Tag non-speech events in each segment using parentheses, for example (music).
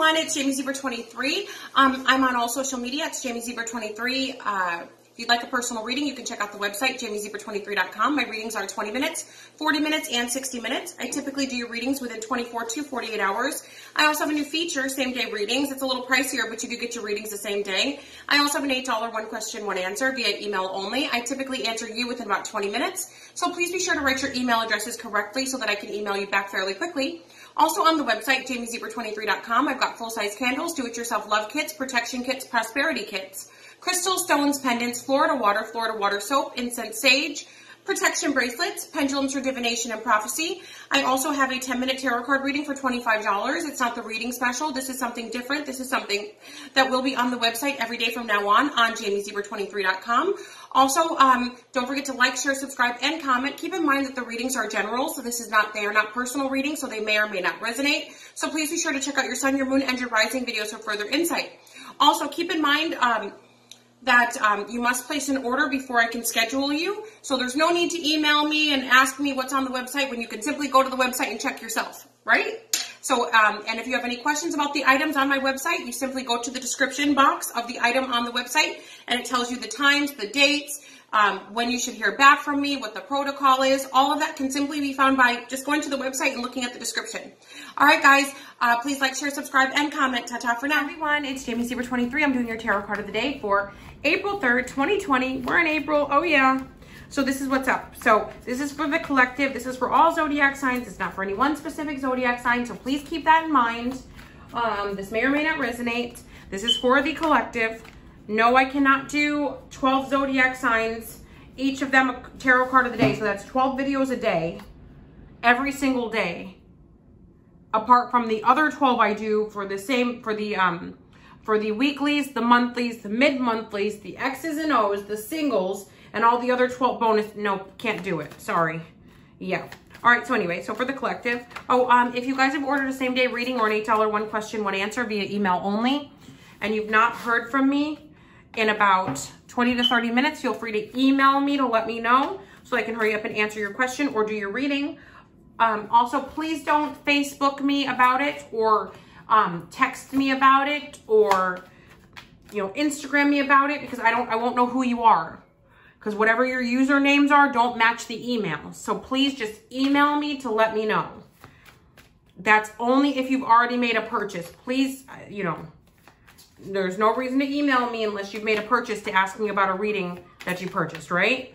everyone, it's Jamie Zebra23. Um, I'm on all social media. It's Jamie Zebra23. Uh, if you'd like a personal reading, you can check out the website, jamiezebra23.com. My readings are 20 minutes, 40 minutes, and 60 minutes. I typically do your readings within 24 to 48 hours. I also have a new feature, same day readings. It's a little pricier, but you do get your readings the same day. I also have an $8 one question, one answer via email only. I typically answer you within about 20 minutes. So please be sure to write your email addresses correctly so that I can email you back fairly quickly. Also on the website, jamiezebra23.com, I've got full-size candles, do-it-yourself love kits, protection kits, prosperity kits, crystal stones, pendants, Florida water, Florida water soap, incense sage, protection bracelets, pendulums for divination and prophecy. I also have a 10 minute tarot card reading for $25. It's not the reading special. This is something different. This is something that will be on the website every day from now on on jamiezebra23.com. Also, um, don't forget to like, share, subscribe, and comment. Keep in mind that the readings are general, so this is not, they are not personal readings, so they may or may not resonate. So please be sure to check out your sun, your moon, and your rising videos for further insight. Also, keep in mind, um, that um, you must place an order before I can schedule you. So there's no need to email me and ask me what's on the website when you can simply go to the website and check yourself, right? So, um, and if you have any questions about the items on my website, you simply go to the description box of the item on the website and it tells you the times, the dates, um, when you should hear back from me, what the protocol is. All of that can simply be found by just going to the website and looking at the description. All right, guys, uh, please like, share, subscribe, and comment. Ta-ta for now. Everyone, it's Jamie Zebra 23. I'm doing your tarot card of the day for April 3rd, 2020. We're in April. Oh, yeah. So this is what's up. So this is for the collective. This is for all zodiac signs. It's not for any one specific zodiac sign. So please keep that in mind. Um, this may or may not resonate. This is for the collective. No, I cannot do 12 zodiac signs, each of them a tarot card of the day. So that's 12 videos a day, every single day. Apart from the other 12 I do for the same, for the, um, for the weeklies, the monthlies, the mid-monthlies, the X's and O's, the singles, and all the other 12 bonus. No, can't do it. Sorry. Yeah. All right, so anyway, so for the collective. Oh, um, if you guys have ordered a same day reading or an $8 one question, one answer via email only, and you've not heard from me, in about 20 to 30 minutes. Feel free to email me to let me know so I can hurry up and answer your question or do your reading. Um, also, please don't Facebook me about it or um, text me about it or, you know, Instagram me about it because I don't, I won't know who you are. Because whatever your usernames are, don't match the email. So please just email me to let me know. That's only if you've already made a purchase. Please, uh, you know, there's no reason to email me unless you've made a purchase to ask me about a reading that you purchased, right?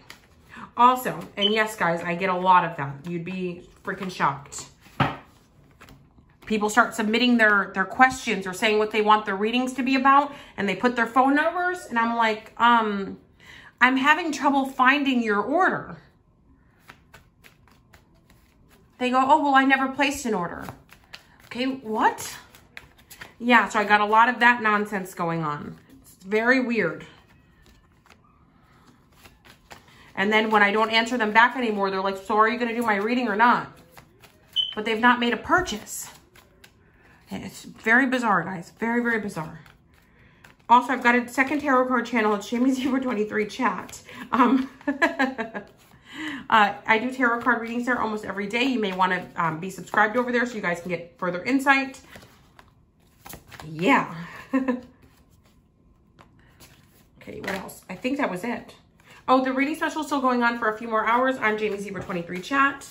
Also, and yes, guys, I get a lot of them. You'd be freaking shocked. People start submitting their, their questions or saying what they want their readings to be about, and they put their phone numbers, and I'm like, um, I'm having trouble finding your order. They go, oh, well, I never placed an order. Okay, what? Yeah, so I got a lot of that nonsense going on. It's very weird. And then when I don't answer them back anymore, they're like, so are you going to do my reading or not? But they've not made a purchase. It's very bizarre, guys. Very, very bizarre. Also, I've got a second tarot card channel. It's Jamie Zebra 23 Chat. Um, (laughs) uh, I do tarot card readings there almost every day. You may want to um, be subscribed over there so you guys can get further insight yeah. (laughs) okay, what else? I think that was it. Oh, the reading special is still going on for a few more hours. I'm Jamie Zebra 23 chat.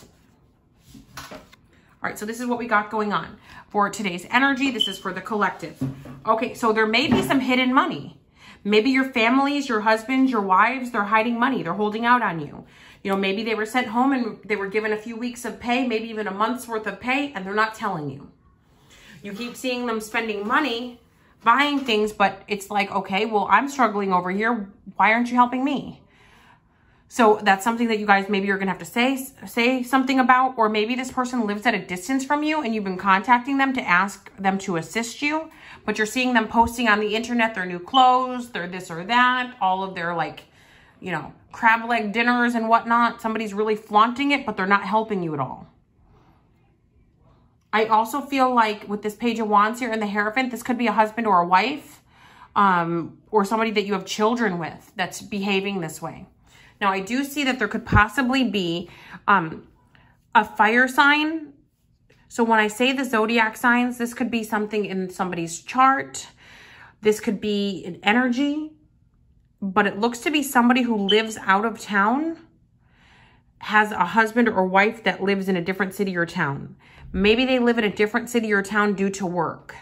All right, so this is what we got going on for today's energy. This is for the collective. Okay, so there may be some hidden money. Maybe your families, your husbands, your wives, they're hiding money. They're holding out on you. You know, maybe they were sent home and they were given a few weeks of pay, maybe even a month's worth of pay, and they're not telling you. You keep seeing them spending money buying things, but it's like, okay, well, I'm struggling over here. Why aren't you helping me? So that's something that you guys maybe you're going to have to say say something about or maybe this person lives at a distance from you and you've been contacting them to ask them to assist you, but you're seeing them posting on the internet their new clothes, their this or that, all of their like, you know, crab leg dinners and whatnot. Somebody's really flaunting it, but they're not helping you at all. I also feel like with this Page of Wands here and the Hierophant, this could be a husband or a wife um, or somebody that you have children with that's behaving this way. Now, I do see that there could possibly be um, a fire sign So when I say the zodiac signs, this could be something in somebody's chart. This could be an energy, but it looks to be somebody who lives out of town, has a husband or wife that lives in a different city or town. Maybe they live in a different city or town due to work.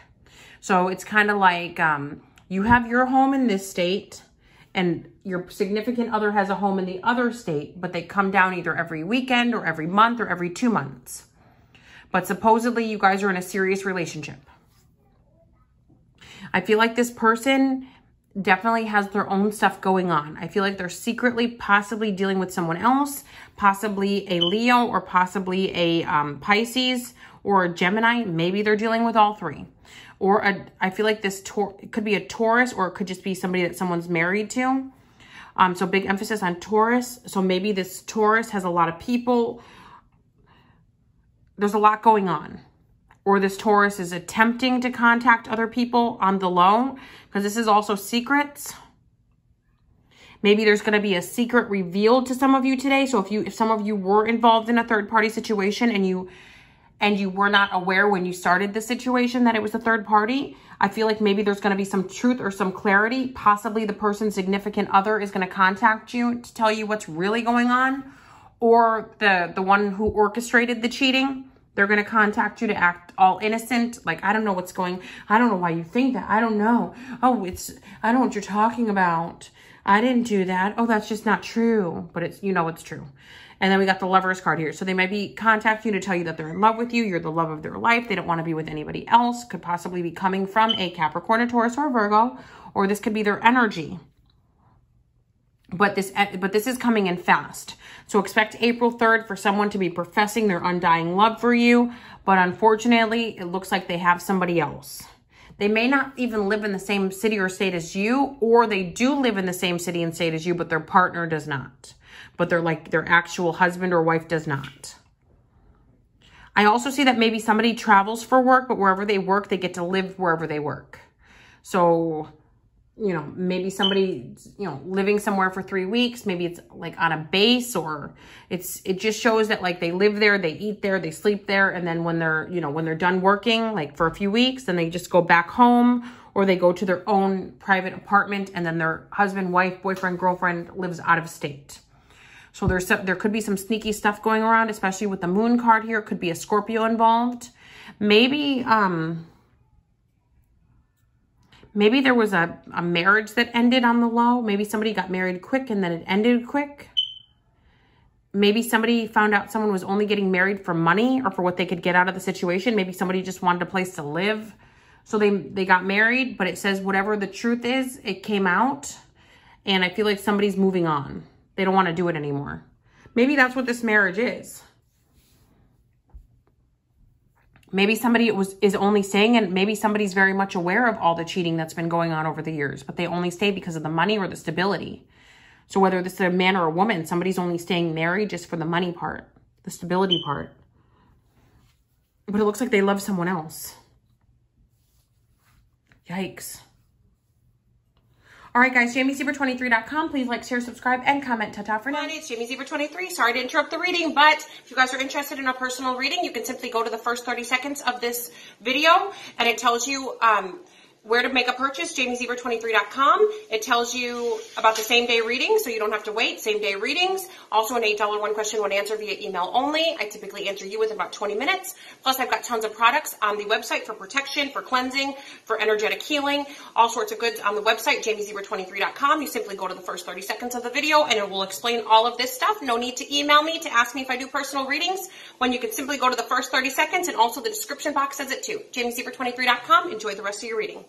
So it's kind of like um, you have your home in this state and your significant other has a home in the other state, but they come down either every weekend or every month or every two months. But supposedly you guys are in a serious relationship. I feel like this person definitely has their own stuff going on. I feel like they're secretly possibly dealing with someone else, possibly a Leo or possibly a um, Pisces or a Gemini. Maybe they're dealing with all three. Or a, I feel like this it could be a Taurus or it could just be somebody that someone's married to. Um, so big emphasis on Taurus. So maybe this Taurus has a lot of people. There's a lot going on or this Taurus is attempting to contact other people on the low, because this is also secrets. Maybe there's going to be a secret revealed to some of you today. So if you, if some of you were involved in a third party situation and you, and you were not aware when you started the situation that it was a third party, I feel like maybe there's going to be some truth or some clarity. Possibly the person's significant other is going to contact you to tell you what's really going on or the, the one who orchestrated the cheating they're going to contact you to act all innocent. Like, I don't know what's going, I don't know why you think that. I don't know. Oh, it's, I don't know what you're talking about. I didn't do that. Oh, that's just not true. But it's, you know, it's true. And then we got the lover's card here. So they might be contacting you to tell you that they're in love with you. You're the love of their life. They don't want to be with anybody else. Could possibly be coming from a Capricorn, a Taurus, or a Virgo. Or this could be their energy but this uh, but this is coming in fast. So expect April 3rd for someone to be professing their undying love for you, but unfortunately, it looks like they have somebody else. They may not even live in the same city or state as you, or they do live in the same city and state as you, but their partner does not. But they're like their actual husband or wife does not. I also see that maybe somebody travels for work, but wherever they work, they get to live wherever they work. So you know, maybe somebody, you know, living somewhere for three weeks, maybe it's like on a base or it's, it just shows that like they live there, they eat there, they sleep there. And then when they're, you know, when they're done working, like for a few weeks, then they just go back home or they go to their own private apartment and then their husband, wife, boyfriend, girlfriend lives out of state. So there's, there could be some sneaky stuff going around, especially with the moon card here. It could be a Scorpio involved. Maybe, um, Maybe there was a, a marriage that ended on the low. Maybe somebody got married quick and then it ended quick. Maybe somebody found out someone was only getting married for money or for what they could get out of the situation. Maybe somebody just wanted a place to live. So they, they got married, but it says whatever the truth is, it came out. And I feel like somebody's moving on. They don't want to do it anymore. Maybe that's what this marriage is. Maybe somebody was is only staying and maybe somebody's very much aware of all the cheating that's been going on over the years, but they only stay because of the money or the stability. So whether this is a man or a woman, somebody's only staying married just for the money part, the stability part. But it looks like they love someone else. Yikes. All right, guys, jamiezebra23.com. Please like, share, subscribe, and comment. Ta-ta for now. It's Jamie Zebra 23. Sorry to interrupt the reading, but if you guys are interested in a personal reading, you can simply go to the first 30 seconds of this video, and it tells you um, where to make a purchase, jamiezebra23.com. It tells you about the same day reading, so you don't have to wait, same day readings. Also an $8 one question, one answer via email only. I typically answer you within about 20 minutes. Plus I've got tons of products on the website for protection, for cleansing, for energetic healing, all sorts of goods on the website, jamiezebra23.com. You simply go to the first 30 seconds of the video and it will explain all of this stuff. No need to email me to ask me if I do personal readings when you can simply go to the first 30 seconds and also the description box says it too. jamiezebra23.com. Enjoy the rest of your reading.